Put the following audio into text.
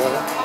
네.